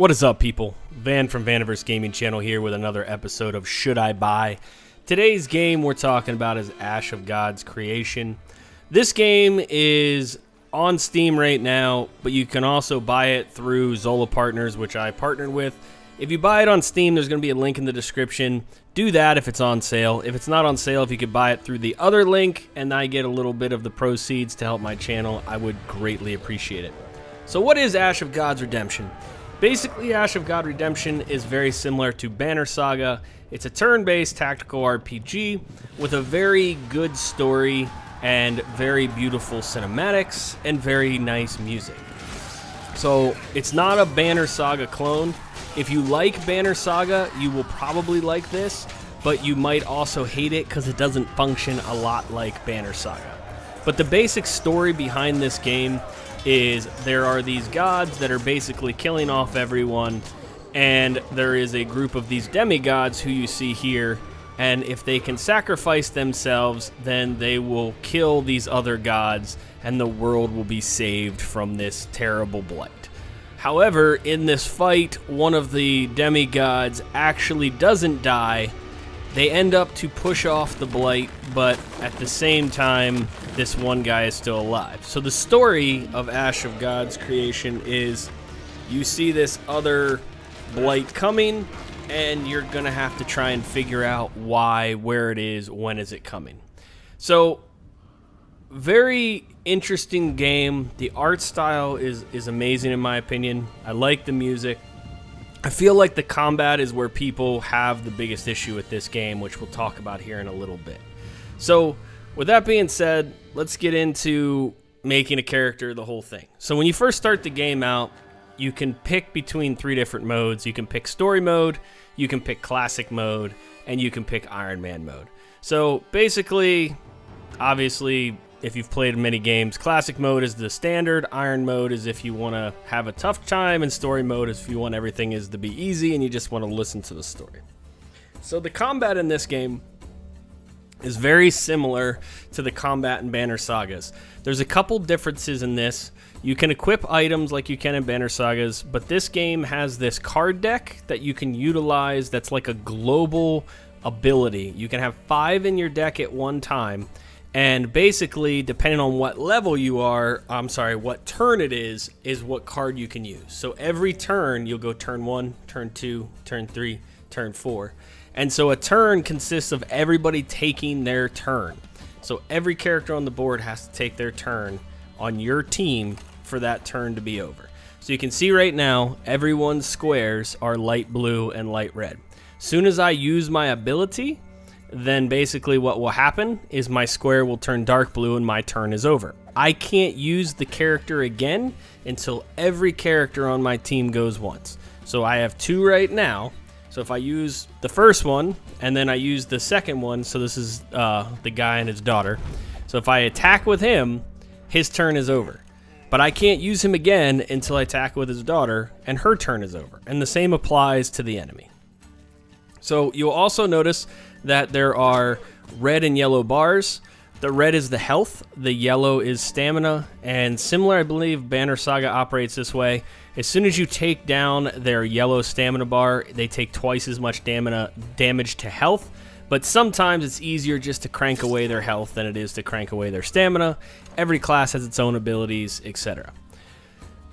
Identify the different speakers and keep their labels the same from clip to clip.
Speaker 1: What is up, people? Van from Vaniverse Gaming Channel here with another episode of Should I Buy? Today's game we're talking about is Ash of God's Creation. This game is on Steam right now, but you can also buy it through Xsolla Partners, which I partnered with. If you buy it on Steam, there's going to be a link in the description. Do that if it's on sale. If it's not on sale, if you could buy it through the other link and I get a little bit of the proceeds to help my channel, I would greatly appreciate it. So, what is Ash of God's Redemption? Basically, Ash of God Redemption is very similar to Banner Saga. It's a turn based tactical RPG with a very good story and very beautiful cinematics and very nice music. So, it's not a Banner Saga clone. If you like Banner Saga, you will probably like this, but you might also hate it because it doesn't function a lot like Banner Saga. But the basic story behind this game is there are these gods that are basically killing off everyone, and there is a group of these demigods who you see here. And if they can sacrifice themselves, then they will kill these other gods, and the world will be saved from this terrible blight. However, in this fight, one of the demigods actually doesn't die. They end up to push off the blight, but at the same time, this one guy is still alive. So the story of Ash of God's creation is you see this other blight coming, and you're going to have to try and figure out why, where it is, when is it coming. So very interesting game. The art style is is amazing in my opinion. I like the music. I feel like the combat is where people have the biggest issue with this game, which we'll talk about here in a little bit. So, with that being said, let's get into making a character, the whole thing. So, when you first start the game out, you can pick between three different modes. You can pick story mode, you can pick classic mode, and you can pick Iron Man mode. So, basically, obviously, if you've played many games. Classic mode is the standard. Iron mode is if you want to have a tough time, and story mode is if you want everything is to be easy and you just want to listen to the story. So the combat in this game is very similar to the combat and Banner Sagas. There's a couple differences in this. You can equip items like you can in Banner Sagas, but this game has this card deck that you can utilize that's like a global ability. You can have five in your deck at one time and basically, depending on what level you are, I'm sorry, what turn it is, is what card you can use. So every turn, you'll go turn one, turn two, turn three, turn four. And so a turn consists of everybody taking their turn. So every character on the board has to take their turn on your team for that turn to be over. So you can see right now, everyone's squares are light blue and light red. Soon as I use my ability, then basically what will happen is my square will turn dark blue and my turn is over. I can't use the character again until every character on my team goes once. So I have two right now. So if I use the first one and then I use the second one, so this is uh, the guy and his daughter. So if I attack with him, his turn is over. But I can't use him again until I attack with his daughter and her turn is over. And the same applies to the enemy. So you'll also notice that there are red and yellow bars. The red is the health, the yellow is stamina, and similar, I believe, Banner Saga operates this way. As soon as you take down their yellow stamina bar, they take twice as much damage to health, but sometimes it's easier just to crank away their health than it is to crank away their stamina. Every class has its own abilities, etc.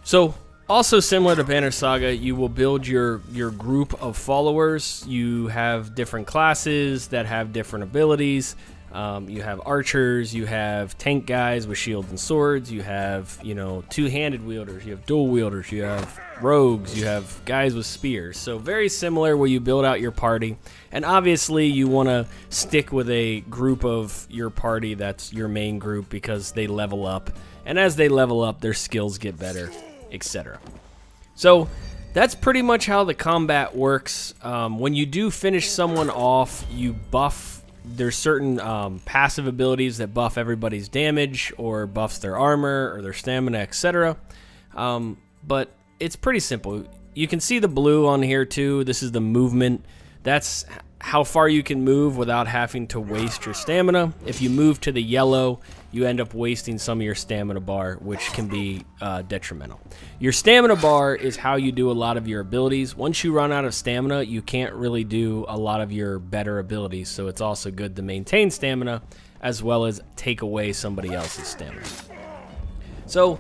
Speaker 1: So, also similar to Banner Saga, you will build your your group of followers. You have different classes that have different abilities. Um, you have archers, you have tank guys with shields and swords, you have, you know, two-handed wielders, you have dual wielders, you have rogues, you have guys with spears. So very similar where you build out your party. And obviously you want to stick with a group of your party that's your main group because they level up. And as they level up, their skills get better etc. So that's pretty much how the combat works. Um, when you do finish someone off, you buff. There's certain um, passive abilities that buff everybody's damage or buffs their armor or their stamina, etc. Um, but it's pretty simple. You can see the blue on here too. This is the movement. That's how far you can move without having to waste your stamina. If you move to the yellow, you end up wasting some of your stamina bar, which can be uh, detrimental. Your stamina bar is how you do a lot of your abilities. Once you run out of stamina, you can't really do a lot of your better abilities, so it's also good to maintain stamina as well as take away somebody else's stamina. So,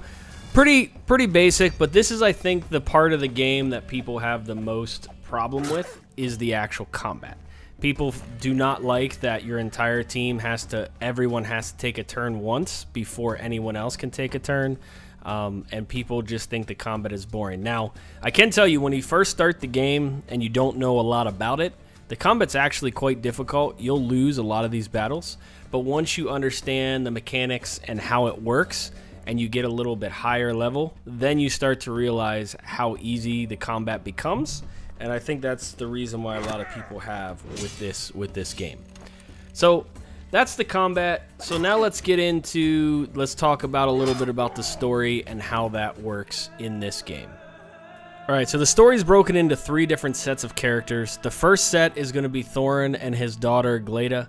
Speaker 1: pretty pretty basic, but this is I think the part of the game that people have the most problem with is the actual combat. People do not like that your entire team has to, everyone has to take a turn once before anyone else can take a turn. Um, and people just think the combat is boring. Now, I can tell you when you first start the game and you don't know a lot about it, the combat's actually quite difficult. You'll lose a lot of these battles, but once you understand the mechanics and how it works, and you get a little bit higher level, then you start to realize how easy the combat becomes and I think that's the reason why a lot of people have with this with this game. So that's the combat. So now let's get into let's talk about a little bit about the story and how that works in this game. All right, so the story is broken into three different sets of characters. The first set is going to be Thorin and his daughter Gleda.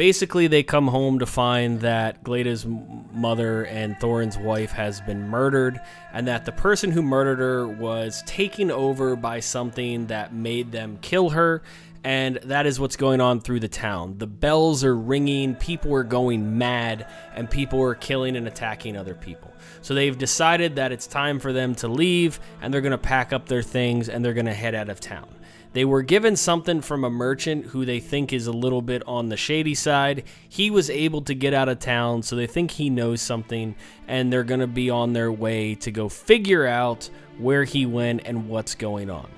Speaker 1: Basically, they come home to find that Gleda's mother and Thorin's wife has been murdered, and that the person who murdered her was taken over by something that made them kill her, and that is what's going on through the town. The bells are ringing, people are going mad, and people are killing and attacking other people. So they've decided that it's time for them to leave, and they're going to pack up their things and they're going to head out of town. They were given something from a merchant who they think is a little bit on the shady side. He was able to get out of town, so they think he knows something, and they're going to be on their way to go figure out where he went and what's going on.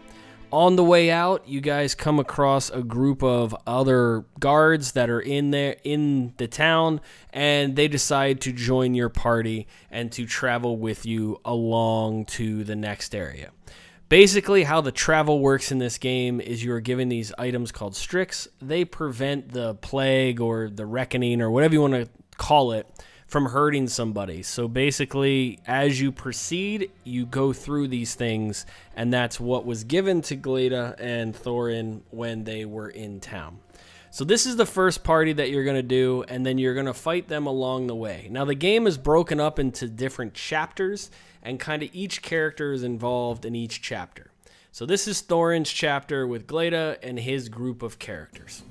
Speaker 1: On the way out, you guys come across a group of other guards that are in there in the town and they decide to join your party and to travel with you along to the next area. Basically, how the travel works in this game is you are given these items called Strix. They prevent the plague or the reckoning or whatever you want to call it from hurting somebody. So basically, as you proceed, you go through these things, and that's what was given to Gleda and Thorin when they were in town. So this is the first party that you're going to do, and then you're going to fight them along the way. Now, the game is broken up into different chapters, and kind of each character is involved in each chapter. So this is Thorin's chapter with Gleda and his group of characters.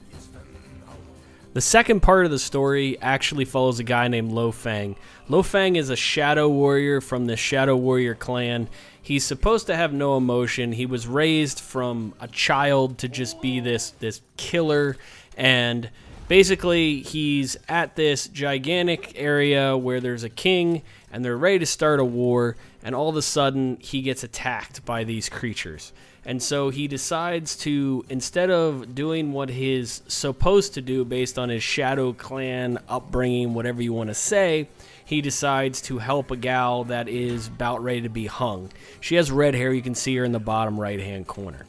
Speaker 1: The second part of the story actually follows a guy named Lo Pheng. Lo Pheng is a shadow warrior from the Shadow Warrior clan. He's supposed to have no emotion. He was raised from a child to just be this this killer and basically he's at this gigantic area where there's a king and they're ready to start a war and all of a sudden he gets attacked by these creatures. And so he decides to instead of doing what he's supposed to do based on his shadow clan upbringing whatever you want to say he decides to help a gal that is about ready to be hung. She has red hair you can see her in the bottom right hand corner.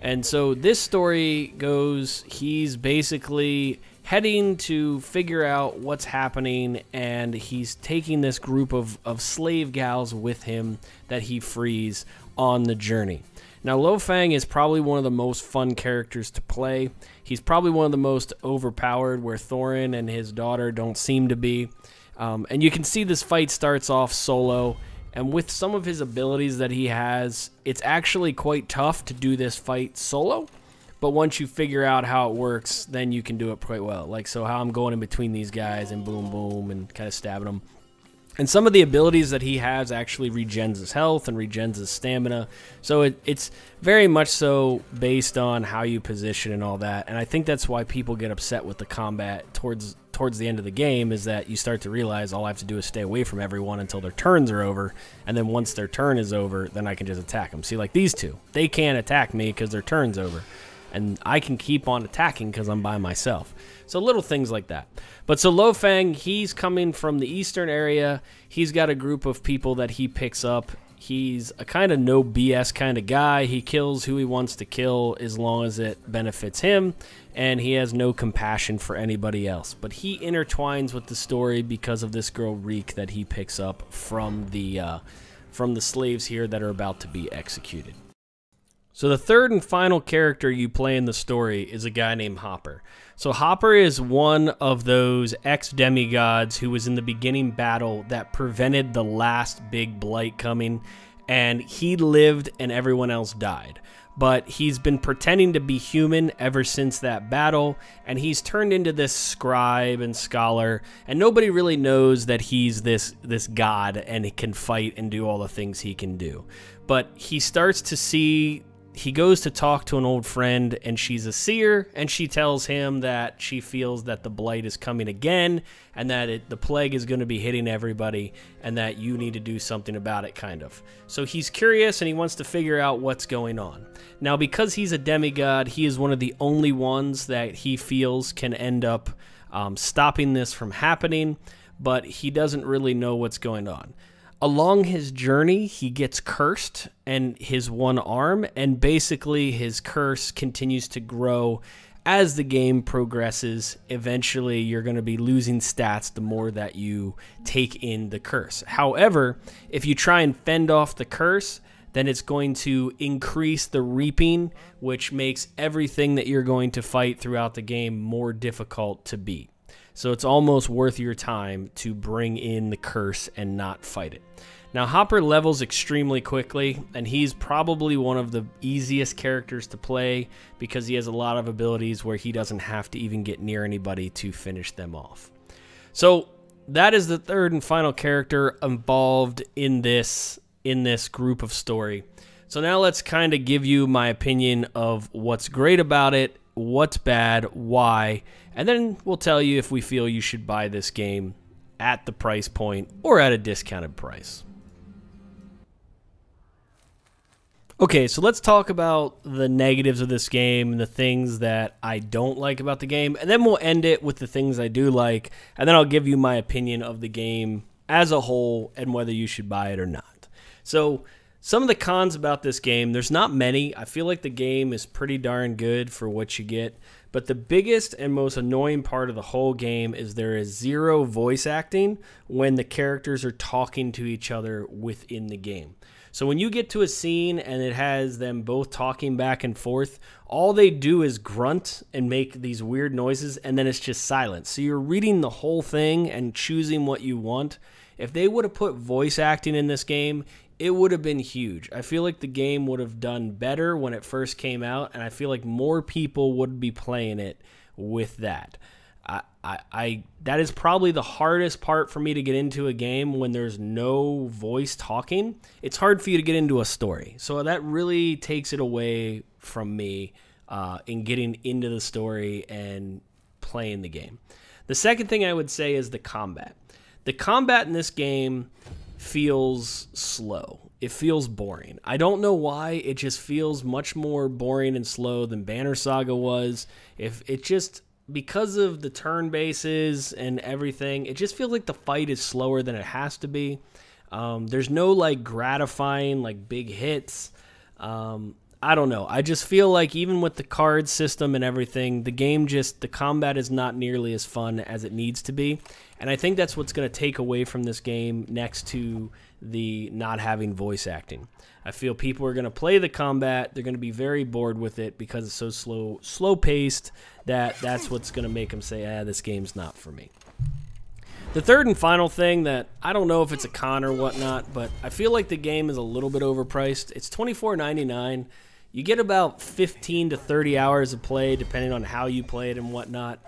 Speaker 1: And so this story goes he's basically heading to figure out what's happening, and he's taking this group of, of slave gals with him that he frees on the journey. Now, Lo Pheng is probably one of the most fun characters to play. He's probably one of the most overpowered, where Thorin and his daughter don't seem to be. Um, and you can see this fight starts off solo, and with some of his abilities that he has, it's actually quite tough to do this fight solo. But once you figure out how it works, then you can do it quite well. Like, so how I'm going in between these guys and boom, boom, and kind of stabbing them. And some of the abilities that he has actually regens his health and regens his stamina. So it, it's very much so based on how you position and all that. And I think that's why people get upset with the combat towards towards the end of the game is that you start to realize all I have to do is stay away from everyone until their turns are over, and then once their turn is over, then I can just attack them. See, like these two, they can't attack me because their turn's over, and I can keep on attacking because I'm by myself. So little things like that. But so Lo Pheng, he's coming from the eastern area. He's got a group of people that he picks up He's a kind of no BS kind of guy. He kills who he wants to kill as long as it benefits him, and he has no compassion for anybody else. But he intertwines with the story because of this girl Reek that he picks up from the uh, from the slaves here that are about to be executed. So the third and final character you play in the story is a guy named Hopper. So Hopper is one of those ex demigods who was in the beginning battle that prevented the last big blight coming, and he lived and everyone else died. But he's been pretending to be human ever since that battle, and he's turned into this scribe and scholar, and nobody really knows that he's this this god and he can fight and do all the things he can do. But he starts to see he goes to talk to an old friend and she's a seer and she tells him that she feels that the blight is coming again and that it, the plague is going to be hitting everybody and that you need to do something about it kind of. So he's curious and he wants to figure out what's going on. Now because he's a demigod he is one of the only ones that he feels can end up um, stopping this from happening but he doesn't really know what's going on along his journey, he gets cursed and his one arm, and basically his curse continues to grow as the game progresses. Eventually, you're going to be losing stats the more that you take in the curse. However, if you try and fend off the curse, then it's going to increase the reaping, which makes everything that you're going to fight throughout the game more difficult to beat. So it's almost worth your time to bring in the curse and not fight it. Now, Hopper levels extremely quickly, and he's probably one of the easiest characters to play because he has a lot of abilities where he doesn't have to even get near anybody to finish them off. So that is the third and final character involved in this in this group of story. So now let's kind of give you my opinion of what's great about it what's bad, why, and then we'll tell you if we feel you should buy this game at the price point or at a discounted price. Okay, so let's talk about the negatives of this game the things that I don't like about the game, and then we'll end it with the things I do like, and then I'll give you my opinion of the game as a whole and whether you should buy it or not. So, some of the cons about this game, there's not many. I feel like the game is pretty darn good for what you get. But the biggest and most annoying part of the whole game is there is zero voice acting when the characters are talking to each other within the game. So when you get to a scene and it has them both talking back and forth, all they do is grunt and make these weird noises and then it's just silence. So you're reading the whole thing and choosing what you want. If they would have put voice acting in this game, it would have been huge. I feel like the game would have done better when it first came out, and I feel like more people would be playing it with that. I, I, I that is probably the hardest part for me to get into a game when there's no voice talking. It's hard for you to get into a story, so that really takes it away from me uh, in getting into the story and playing the game. The second thing I would say is the combat. The combat in this game feels slow. It feels boring. I don't know why. It just feels much more boring and slow than Banner Saga was. If it just because of the turn bases and everything, it just feels like the fight is slower than it has to be. Um, there's no like gratifying like big hits. Um, I don't know. I just feel like even with the card system and everything, the game just the combat is not nearly as fun as it needs to be. And I think that's what's going to take away from this game next to the not having voice acting. I feel people are going to play the combat, they're going to be very bored with it because it's so slow slow paced that that's what's going to make them say, "Ah, this game's not for me." The third and final thing that I don't know if it's a con or whatnot, but I feel like the game is a little bit overpriced. It's twenty four ninety nine. You get about 15 to 30 hours of play, depending on how you play it and whatnot.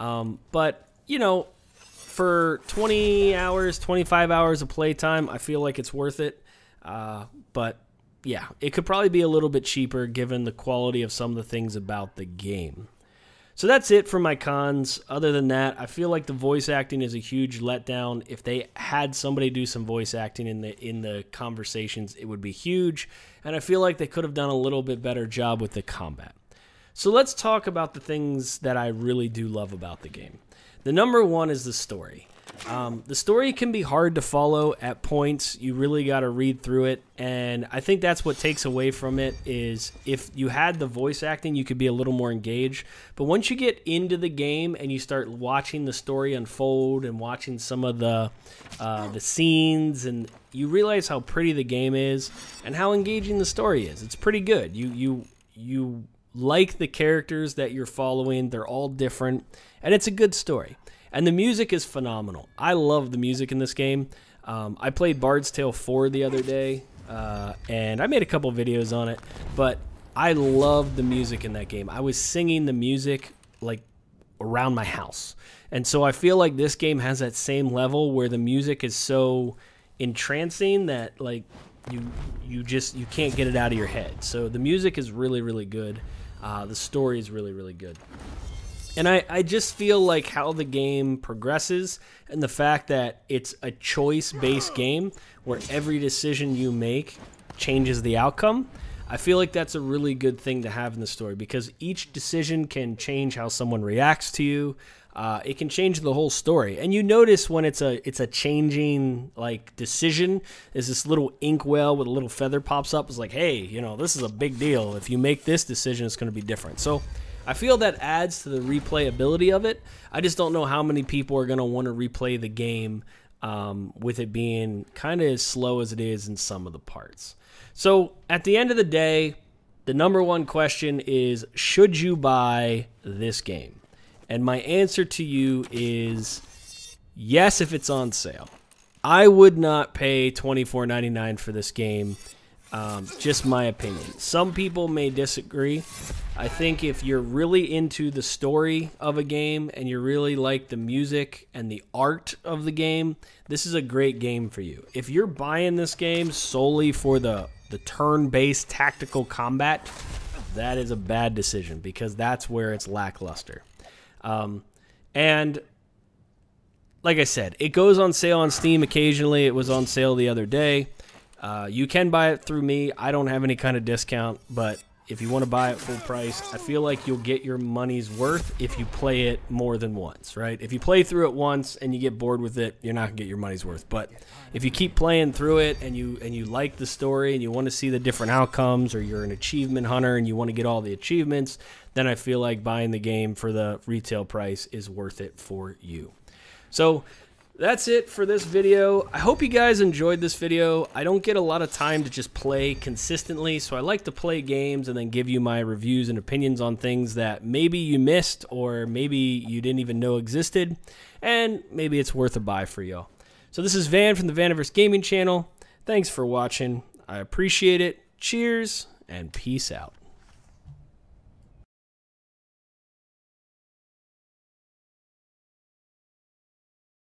Speaker 1: Um, but, you know, for 20 hours, 25 hours of playtime, I feel like it's worth it. Uh, but yeah, it could probably be a little bit cheaper given the quality of some of the things about the game. So that's it for my cons. Other than that, I feel like the voice acting is a huge letdown. If they had somebody do some voice acting in the in the conversations, it would be huge. And I feel like they could have done a little bit better job with the combat. So let's talk about the things that I really do love about the game. The number one is the story. Um, the story can be hard to follow at points. You really got to read through it, and I think that's what takes away from it. Is if you had the voice acting, you could be a little more engaged. But once you get into the game and you start watching the story unfold and watching some of the uh, the scenes, and you realize how pretty the game is and how engaging the story is. It's pretty good. You you you like the characters that you're following. They're all different, and it's a good story. And the music is phenomenal. I love the music in this game. Um, I played Bard's Tale 4 the other day, uh, and I made a couple videos on it, but I love the music in that game. I was singing the music like around my house. And so I feel like this game has that same level where the music is so entrancing that like you you just you can't get it out of your head. So the music is really really good. Uh, the story is really really good. And I, I just feel like how the game progresses and the fact that it's a choice based game where every decision you make changes the outcome. I feel like that's a really good thing to have in the story because each decision can change how someone reacts to you. Uh, it can change the whole story, and you notice when it's a it's a changing like decision. Is this little inkwell with a little feather pops up? It's like, hey, you know, this is a big deal. If you make this decision, it's going to be different. So I feel that adds to the replayability of it. I just don't know how many people are going to want to replay the game um, with it being kind of as slow as it is in some of the parts. So at the end of the day, the number one question is should you buy this game? And my answer to you is yes, if it's on sale. I would not pay $24.99 for this game um, just my opinion. Some people may disagree. I think if you're really into the story of a game and you really like the music and the art of the game, this is a great game for you. If you're buying this game solely for the, the turn based tactical combat, that is a bad decision because that's where it's lackluster. Um, and like I said, it goes on sale on Steam occasionally. It was on sale the other day. Uh, you can buy it through me. I don't have any kind of discount, but if you want to buy it full price, I feel like you'll get your money's worth if you play it more than once, right? If you play through it once and you get bored with it, you're not gonna get your money's worth. But if you keep playing through it and you and you like the story and you want to see the different outcomes, or you're an achievement hunter and you want to get all the achievements, then I feel like buying the game for the retail price is worth it for you. So that's it for this video. I hope you guys enjoyed this video. I don't get a lot of time to just play consistently, so I like to play games and then give you my reviews and opinions on things that maybe you missed or maybe you didn't even know existed, and maybe it's worth a buy for y'all. So this is Van from the Vaniverse Gaming Channel. Thanks for watching. I appreciate it. Cheers and peace out.